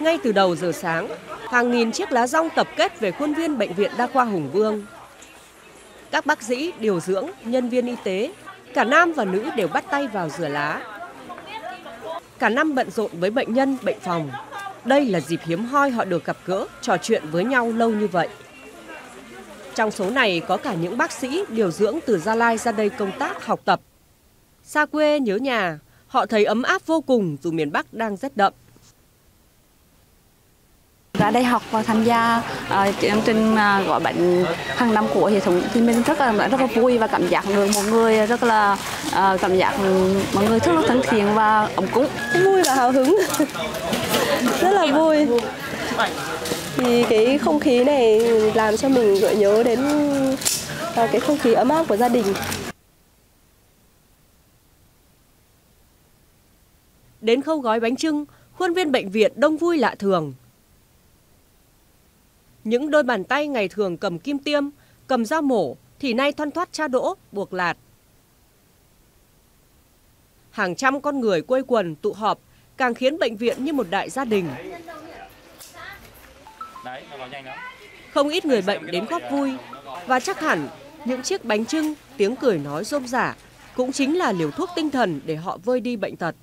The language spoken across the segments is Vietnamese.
Ngay từ đầu giờ sáng, hàng nghìn chiếc lá rong tập kết về khuôn viên Bệnh viện Đa khoa Hùng Vương. Các bác sĩ, điều dưỡng, nhân viên y tế, cả nam và nữ đều bắt tay vào rửa lá. Cả năm bận rộn với bệnh nhân, bệnh phòng. Đây là dịp hiếm hoi họ được gặp gỡ, trò chuyện với nhau lâu như vậy. Trong số này có cả những bác sĩ, điều dưỡng từ Gia Lai ra đây công tác, học tập. Xa quê nhớ nhà, họ thấy ấm áp vô cùng dù miền Bắc đang rất đậm ra đây học và tham gia uh, chương trình uh, gói bánh hàng năm của hệ thống thì mình rất là rất là vui và cảm giác được một người rất là uh, cảm giác mọi người rất là thân thiện và ấm cúng. Vui và hào hứng. Rất là vui. Thì cái không khí này làm cho mình gợi nhớ đến uh, cái không khí ấm áp của gia đình. Đến khâu gói bánh trưng, khuôn viên bệnh viện đông vui lạ thường. Những đôi bàn tay ngày thường cầm kim tiêm, cầm dao mổ thì nay thoăn thoát cha đỗ, buộc lạt. Hàng trăm con người quây quần tụ họp càng khiến bệnh viện như một đại gia đình. Không ít người bệnh đến góp vui và chắc hẳn những chiếc bánh trưng, tiếng cười nói rôm rả cũng chính là liều thuốc tinh thần để họ vơi đi bệnh tật.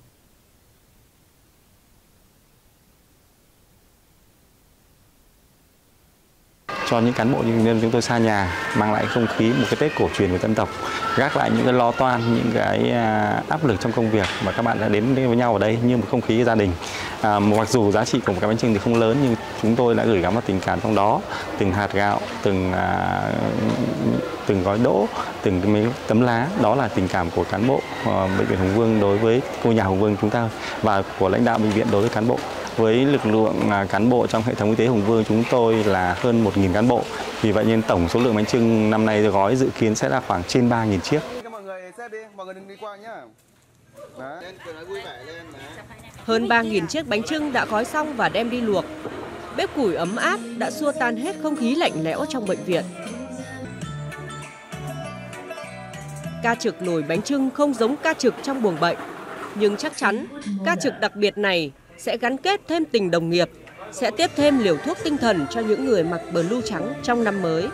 Cho những cán bộ nhân viên chúng tôi xa nhà mang lại không khí một cái Tết cổ truyền của dân tộc gác lại những cái lo toan những cái à, áp lực trong công việc mà các bạn đã đến với nhau ở đây như một không khí gia đình. À, mặc dù giá trị của một cái bánh trưng thì không lớn nhưng chúng tôi đã gửi gắm vào tình cảm trong đó từng hạt gạo từng à, từng gói đỗ từng mấy tấm lá. Đó là tình cảm của cán bộ à, bệnh viện Hùng Vương đối với cô nhà Hùng Vương chúng ta và của lãnh đạo bệnh viện đối với cán bộ với lực lượng à, cán bộ trong hệ thống y tế Hùng Vương chúng tôi là hơn 1.000 cán bộ. Vì vậy nên tổng số lượng bánh trưng năm nay gói dự kiến sẽ là khoảng trên 3.000 chiếc. Mọi người xếp đi, mọi người đừng đi qua nhá. Hơn 3.000 chiếc bánh trưng đã gói xong và đem đi luộc. Bếp củi ấm áp đã xua tan hết không khí lạnh lẽo trong bệnh viện. Ca trực nồi bánh trưng không giống ca trực trong buồng bệnh. Nhưng chắc chắn, ca trực đặc biệt này sẽ gắn kết thêm tình đồng nghiệp, sẽ tiếp thêm liều thuốc tinh thần cho những người mặc blue trắng trong năm mới.